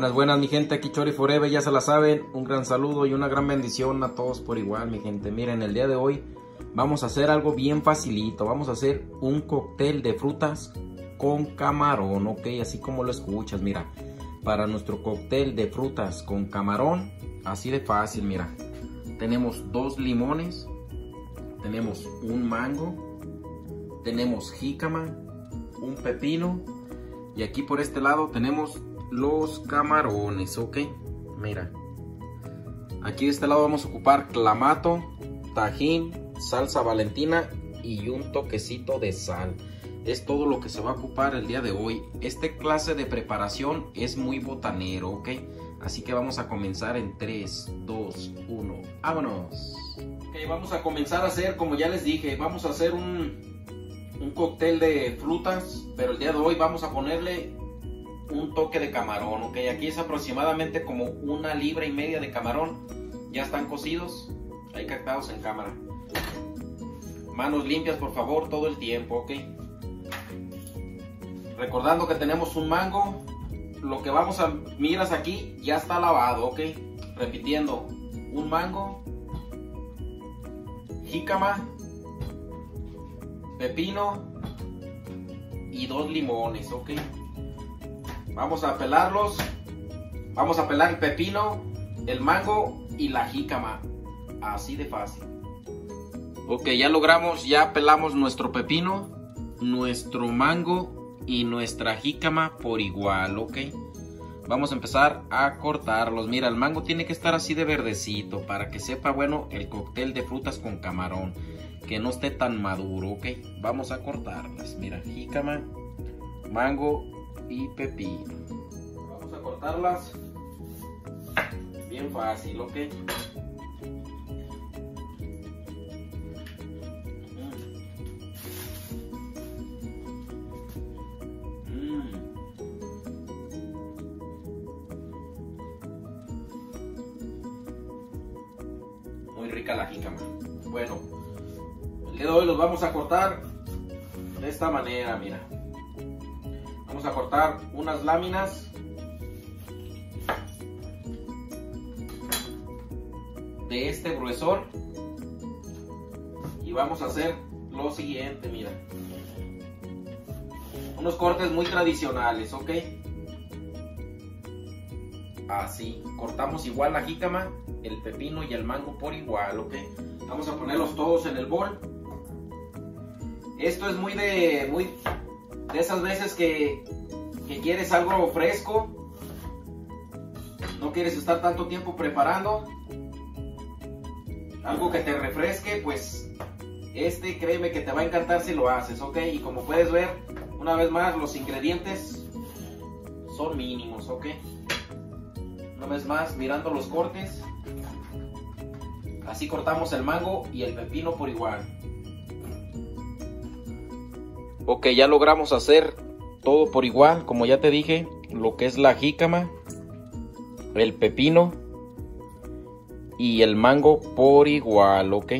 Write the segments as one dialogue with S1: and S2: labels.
S1: Buenas, buenas, mi gente, aquí Chori Forever, ya se la saben. Un gran saludo y una gran bendición a todos por igual, mi gente. Miren, el día de hoy vamos a hacer algo bien facilito. Vamos a hacer un cóctel de frutas con camarón, ok, así como lo escuchas, mira. Para nuestro cóctel de frutas con camarón, así de fácil, mira. Tenemos dos limones, tenemos un mango, tenemos jícama, un pepino y aquí por este lado tenemos los camarones, ok. Mira. Aquí de este lado vamos a ocupar clamato, tajín, salsa valentina y un toquecito de sal. Es todo lo que se va a ocupar el día de hoy. Este clase de preparación es muy botanero, ok. Así que vamos a comenzar en 3, 2, 1. ¡Vámonos! Ok, vamos a comenzar a hacer, como ya les dije, vamos a hacer un, un cóctel de frutas. Pero el día de hoy vamos a ponerle un toque de camarón, ok. Aquí es aproximadamente como una libra y media de camarón. Ya están cocidos, ahí captados en cámara. Manos limpias, por favor, todo el tiempo, ok. Recordando que tenemos un mango. Lo que vamos a miras aquí ya está lavado, ok. Repitiendo, un mango, jícama, pepino y dos limones, ok. Vamos a pelarlos. Vamos a pelar el pepino, el mango y la jícama. Así de fácil. Ok, ya logramos, ya pelamos nuestro pepino, nuestro mango y nuestra jícama por igual, ok. Vamos a empezar a cortarlos. Mira, el mango tiene que estar así de verdecito para que sepa bueno el cóctel de frutas con camarón. Que no esté tan maduro, ok. Vamos a cortarlas. Mira, jícama, mango y pepino. Vamos a cortarlas bien fácil, ok. Muy rica la jícama. Bueno, el día hoy los vamos a cortar de esta manera, mira. Vamos a cortar unas láminas de este gruesor y vamos a hacer lo siguiente, mira. Unos cortes muy tradicionales, ¿ok? Así, cortamos igual la jícama, el pepino y el mango por igual, ¿ok? Vamos a ponerlos todos en el bol. Esto es muy de, muy de esas veces que, que quieres algo fresco, no quieres estar tanto tiempo preparando, algo que te refresque, pues este créeme que te va a encantar si lo haces, ¿ok? Y como puedes ver, una vez más, los ingredientes son mínimos, ¿ok? Una vez más, mirando los cortes, así cortamos el mango y el pepino por igual. Ok, ya logramos hacer todo por igual, como ya te dije, lo que es la jícama, el pepino y el mango por igual, ok.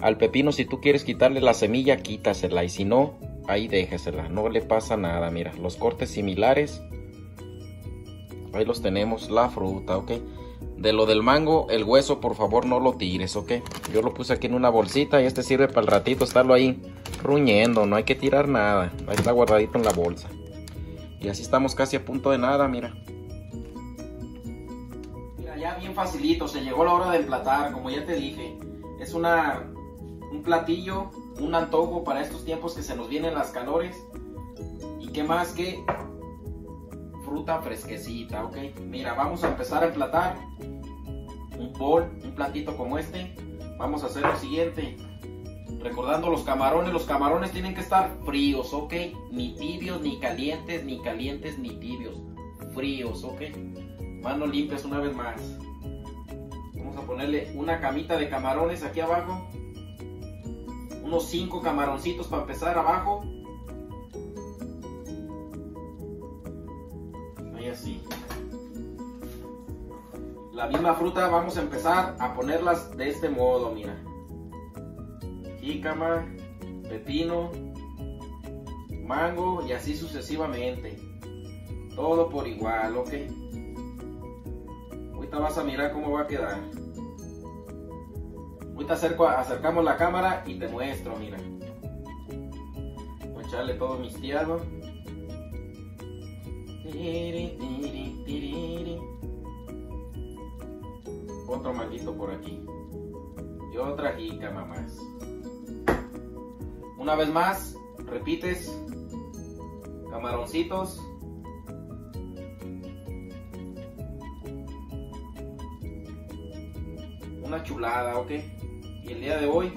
S1: Al pepino si tú quieres quitarle la semilla, quítasela y si no, ahí déjesela, no le pasa nada, mira, los cortes similares, ahí los tenemos, la fruta, ok. De lo del mango, el hueso por favor no lo tires, ok. Yo lo puse aquí en una bolsita y este sirve para el ratito estarlo ahí ruñendo, no hay que tirar nada, ahí está guardadito en la bolsa. Y así estamos casi a punto de nada, mira. Mira, ya bien facilito, se llegó la hora de emplatar, como ya te dije. Es una, un platillo, un antojo para estos tiempos que se nos vienen las calores. Y qué más que fruta fresquecita, ok. Mira, vamos a empezar a emplatar un bol, un platito como este. Vamos a hacer lo siguiente. Recordando los camarones, los camarones tienen que estar fríos, ok. Ni tibios, ni calientes, ni calientes, ni tibios. Fríos, ok. Manos limpias una vez más. Vamos a ponerle una camita de camarones aquí abajo. Unos 5 camaroncitos para empezar abajo. Ahí así. La misma fruta vamos a empezar a ponerlas de este modo, mira jícama, pepino, mango y así sucesivamente. Todo por igual, ¿ok? Ahorita vas a mirar cómo va a quedar. Ahorita acerco, acercamos la cámara y te muestro, mira. Voy a echarle todo mistiado. Otro manguito por aquí. Y otra jícama más. Una vez más, repites. Camaroncitos. Una chulada, ¿ok? Y el día de hoy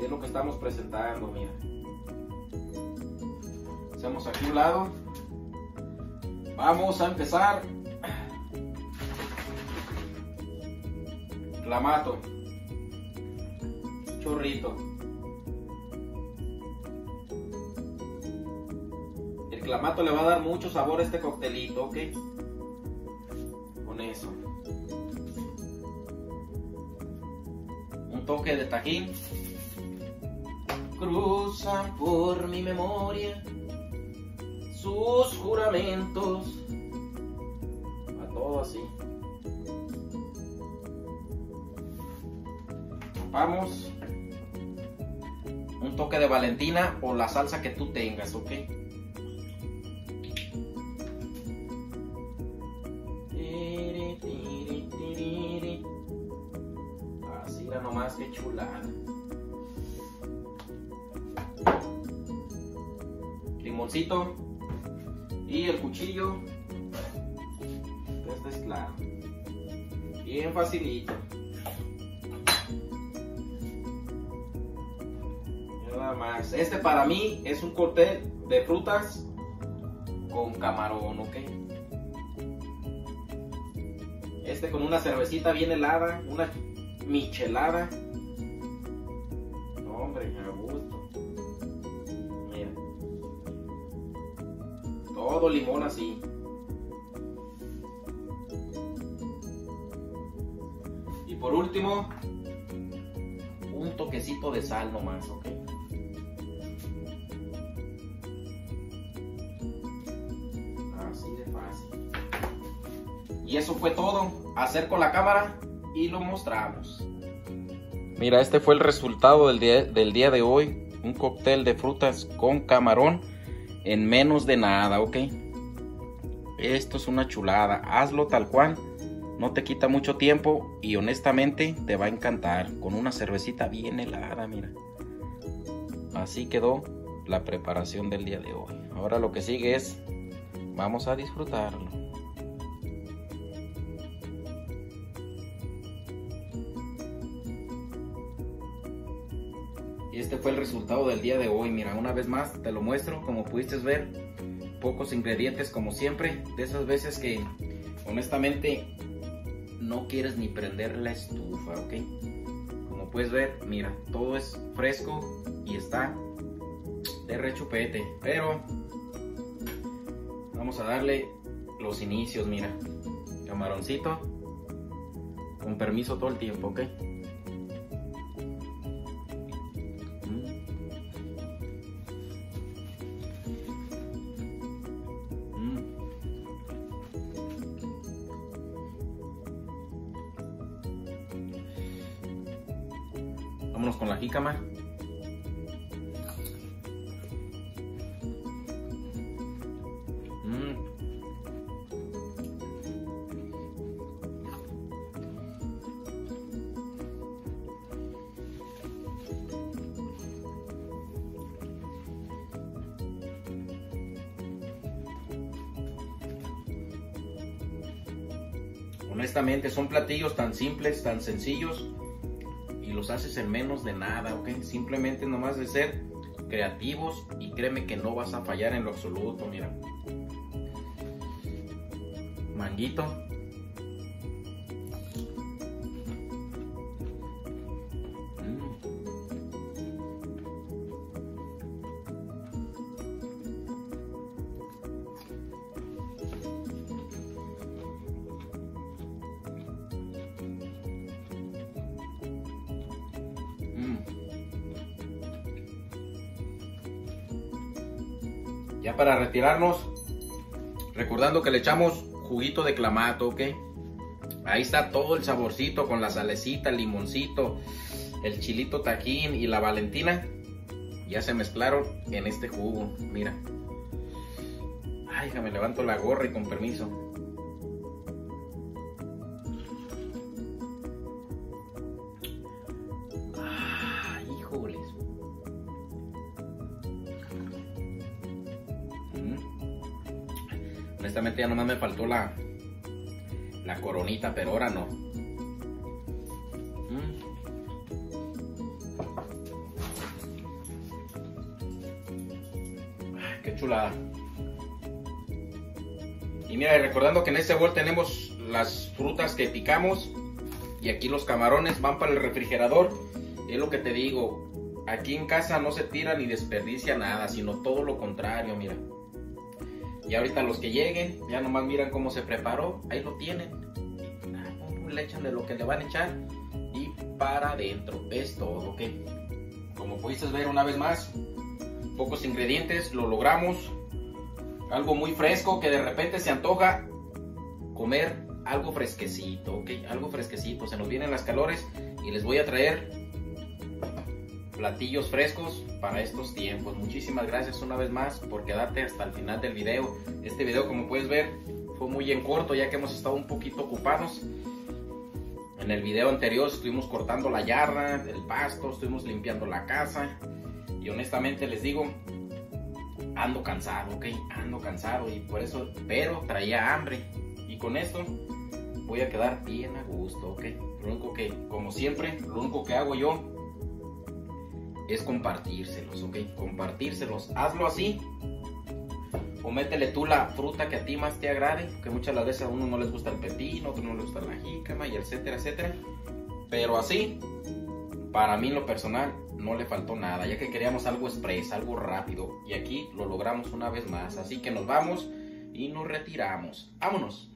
S1: es lo que estamos presentando, mira. Hacemos aquí un lado. Vamos a empezar. Clamato. Chorrito. Clamato le va a dar mucho sabor a este coctelito, ¿ok? Con eso. Un toque de tajín. Cruza por mi memoria sus juramentos. A todo así. Vamos. Un toque de Valentina o la salsa que tú tengas, ¿ok? Chulada. Limoncito y el cuchillo. Este es claro. Bien facilito. Nada más. Este para mí es un cóctel de frutas con camarón, ¿ok? Este con una cervecita bien helada, una michelada. Limón así. Y por último, un toquecito de sal nomás, ¿ok? Así de fácil. Y eso fue todo. Acerco la cámara y lo mostramos. Mira, este fue el resultado del día, del día de hoy. Un cóctel de frutas con camarón en menos de nada, ¿ok? Esto es una chulada. Hazlo tal cual. No te quita mucho tiempo y honestamente te va a encantar. Con una cervecita bien helada, mira. Así quedó la preparación del día de hoy. Ahora lo que sigue es, vamos a disfrutarlo. Y este fue el resultado del día de hoy. Mira, una vez más te lo muestro. Como pudiste ver, pocos ingredientes como siempre. De esas veces que honestamente no quieres ni prender la estufa, ¿ok? Como puedes ver, mira, todo es fresco y está de rechupete. Pero vamos a darle los inicios, mira. Camaroncito. Con permiso todo el tiempo, ¿ok? Vámonos con la jícama. Mm. Honestamente, son platillos tan simples, tan sencillos haces en menos de nada, ¿ok? Simplemente nomás de ser creativos y créeme que no vas a fallar en lo absoluto, mira. Manguito. Ya para retirarnos, recordando que le echamos juguito de clamato, ¿ok? Ahí está todo el saborcito con la salecita, el limoncito, el chilito taquín y la valentina. Ya se mezclaron en este jugo, mira. Ay, me levanto la gorra y con permiso. Honestamente ya nomás me faltó la, la coronita, pero ahora no. Mm. qué chulada. Y mira, recordando que en este bol tenemos las frutas que picamos y aquí los camarones van para el refrigerador. Es lo que te digo, aquí en casa no se tira ni desperdicia nada, sino todo lo contrario, mira. Y ahorita los que lleguen, ya nomás miran cómo se preparó, ahí lo tienen. Le echan de lo que le van a echar y para adentro. Es todo, ¿ok? Como pudiste ver una vez más, pocos ingredientes, lo logramos. Algo muy fresco que de repente se antoja comer algo fresquecito, ¿ok? Algo fresquecito. Se nos vienen las calores y les voy a traer platillos frescos para estos tiempos. Muchísimas gracias una vez más por quedarte hasta el final del video. Este video como puedes ver fue muy en corto ya que hemos estado un poquito ocupados. En el video anterior estuvimos cortando la yarda, el pasto, estuvimos limpiando la casa. Y honestamente les digo, ando cansado, ok, ando cansado y por eso, pero traía hambre. Y con esto voy a quedar bien a gusto, ok. Lo único que, como siempre, lo único que hago yo es compartírselos, ok, compartírselos. Hazlo así o métele tú la fruta que a ti más te agrade, que muchas veces a uno no les gusta el pepino, a otro no les gusta la jícama y etcétera, etcétera. Pero así, para mí lo personal, no le faltó nada, ya que queríamos algo express, algo rápido. Y aquí lo logramos una vez más. Así que nos vamos y nos retiramos. ¡Vámonos!